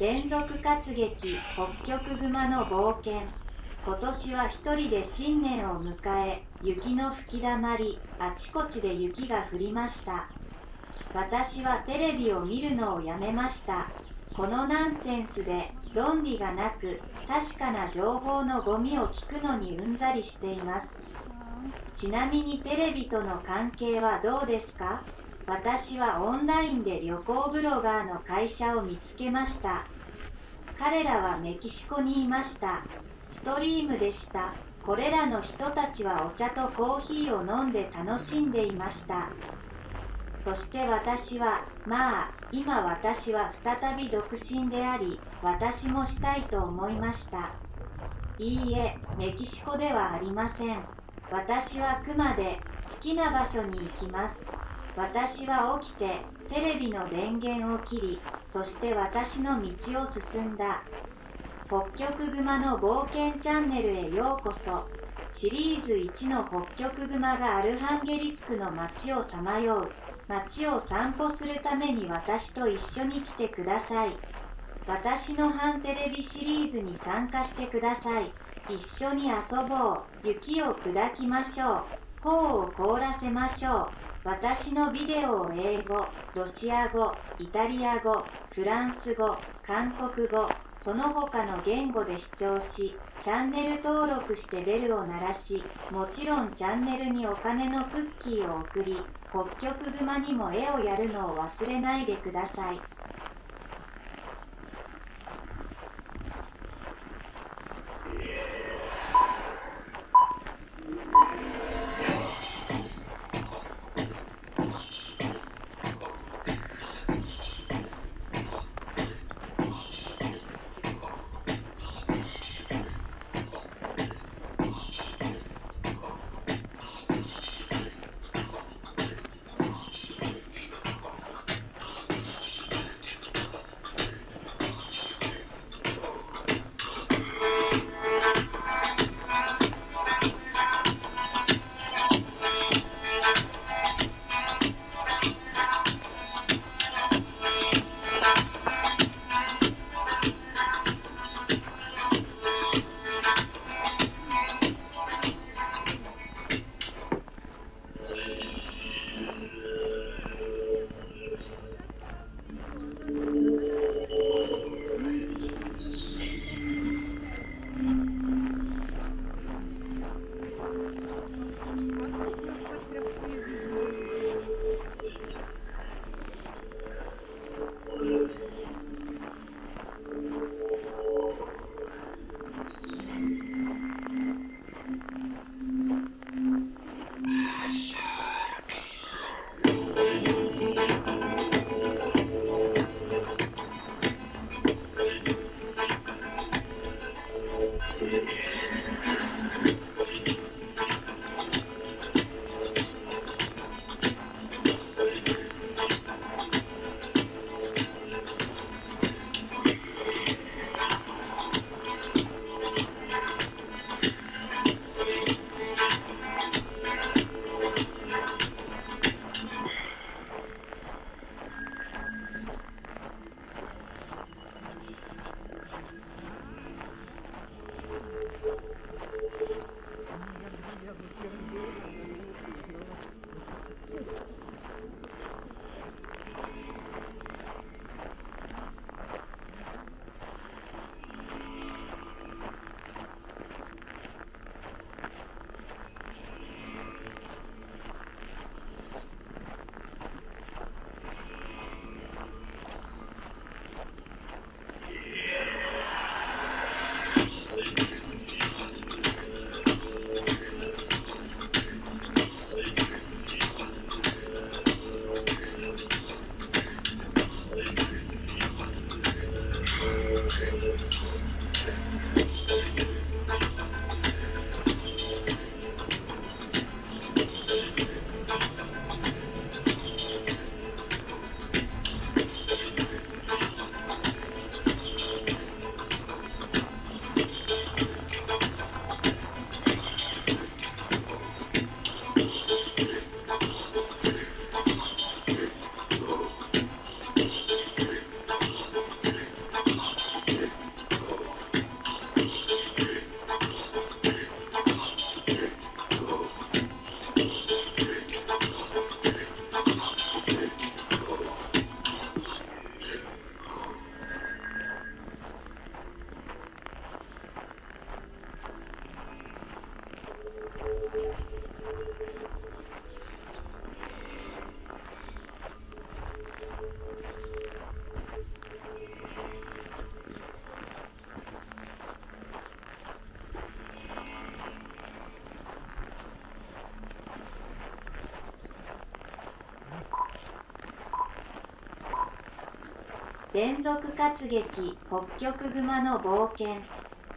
連続活劇北極熊の冒険。今年は一人で新年を迎え雪の吹きだまりあちこちで雪が降りました。私はテレビを見るのをやめました。このナンセンスで論理がなく確かな情報のゴミを聞くのにうんざりしています。ちなみにテレビとの関係はどうですか？私はオンラインで旅行ブロガーの会社を見つけました。彼らはメキシコにいました。ストリームでした。これらの人たちはお茶とコーヒーを飲んで楽しんでいました。そして私はまあ今私は再び独身であり私もしたいと思いました。いいえメキシコではありません。私はクマで好きな場所に行きます。私は起きてテレビの電源を切りそして私の道を進んだ。北極熊の冒険チャンネルへようこそ。シリーズ1の北極熊がアルハンゲリスクの街をさまよう。街を散歩するために私と一緒に来てください。私の反テレビシリーズに参加してください。一緒に遊ぼう。雪を砕きましょう。頬を凍らせましょう。私のビデオを英語ロシア語イタリア語フランス語韓国語その他の言語で視聴しチャンネル登録してベルを鳴らしもちろんチャンネルにお金のクッキーを送り北極熊にも絵をやるのを忘れないでください。連続活劇北極熊の冒険。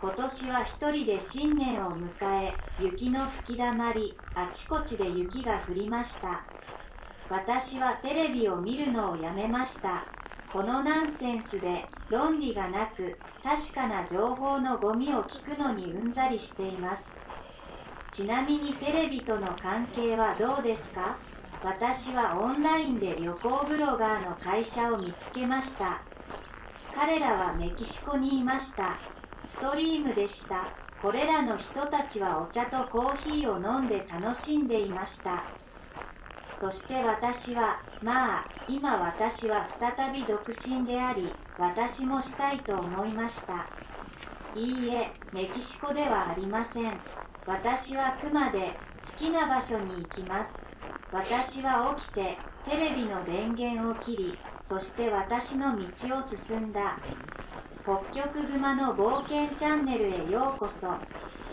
今年は一人で新年を迎え雪の吹きだまりあちこちで雪が降りました。私はテレビを見るのをやめました。このナンセンスで論理がなく確かな情報のゴミを聞くのにうんざりしています。ちなみにテレビとの関係はどうですか？私はオンラインで旅行ブロガーの会社を見つけました。彼らはメキシコにいました。ストリームでした。これらの人たちはお茶とコーヒーを飲んで楽しんでいました。そして私はまあ今私は再び独身であり私もしたいと思いました。いいえメキシコではありません。私は熊で好きな場所に行きます。私は起きてテレビの電源を切りそして私の道を進んだ。北極熊の冒険チャンネルへようこそ。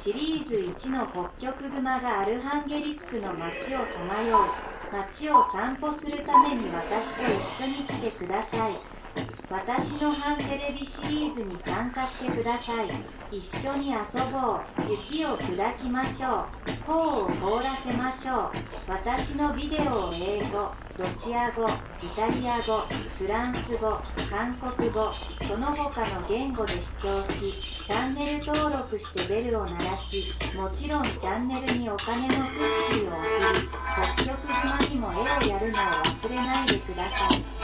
シリーズ1の北極熊がアルハンゲリスクの街をさまよう。街を散歩するために私と一緒に来てください。私のハンテレビシリーズに参加してください。一緒に遊ぼう。雪を砕きましょう。頬を凍らせましょう。私のビデオを英語ロシア語イタリア語フランス語韓国語その他の言語で視聴しチャンネル登録してベルを鳴らしもちろんチャンネルにお金のクッキーを送り北極島にも絵をやるのを忘れないでください。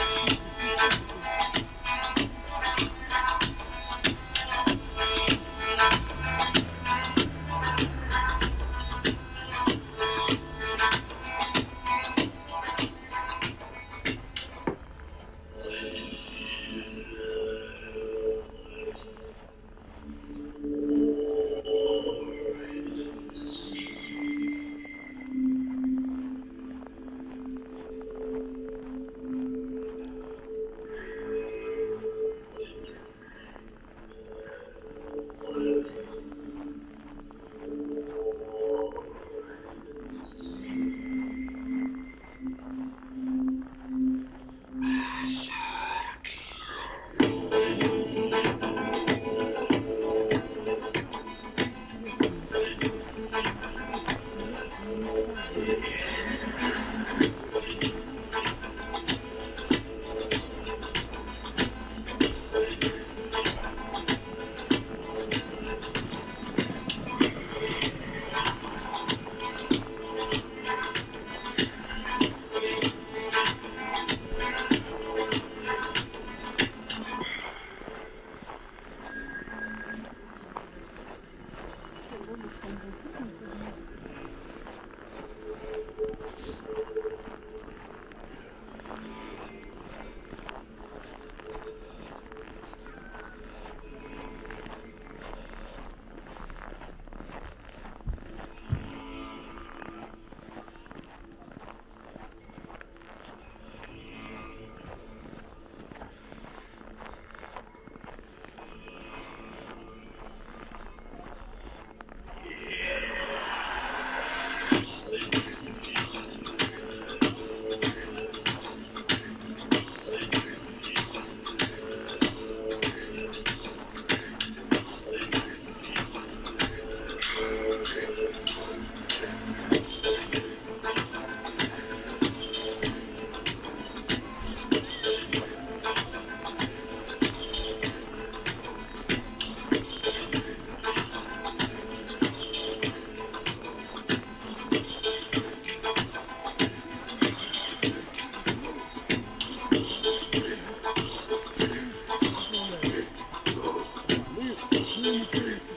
トリプル。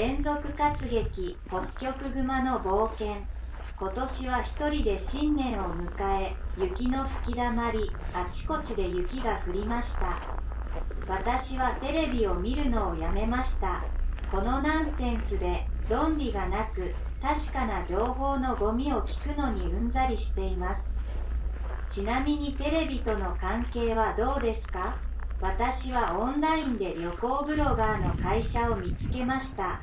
連続活劇北極熊の冒険。今年は一人で新年を迎え雪の吹きだまりあちこちで雪が降りました。私はテレビを見るのをやめました。このナンセンスで論理がなく確かな情報のゴミを聞くのにうんざりしています。ちなみにテレビとの関係はどうですか？私はオンラインで旅行ブロガーの会社を見つけました。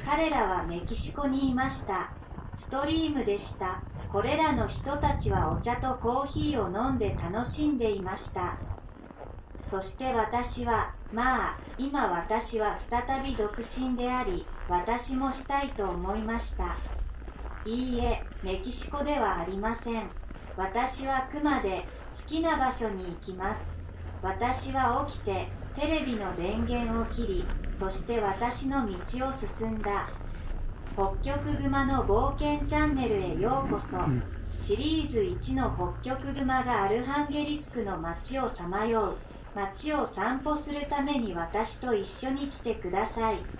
彼らはメキシコにいました。ストリームでした。これらの人たちはお茶とコーヒーを飲んで楽しんでいました。そして私はまあ今私は再び独身であり私もしたいと思いました。いいえメキシコではありません。私は熊で好きな場所に行きます。私は起きてテレビの電源を切りそして私の道を進んだ。北極熊の冒険チャンネルへようこそ。シリーズ1の北極熊がアルハンゲリスクの街をさまよう。街を散歩するために私と一緒に来てください。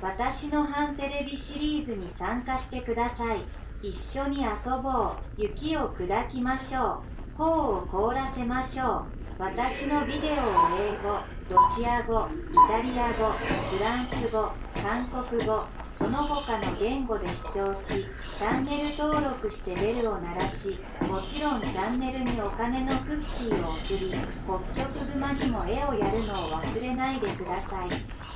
私の反テレビシリーズに参加してください。一緒に遊ぼう。雪を砕きましょう。頬を凍らせましょう。私のビデオを英語ロシア語イタリア語フランス語韓国語その他の言語で視聴しチャンネル登録してベルを鳴らしもちろんチャンネルにお金のクッキーを送り北極熊にも絵をやるのを忘れないでください。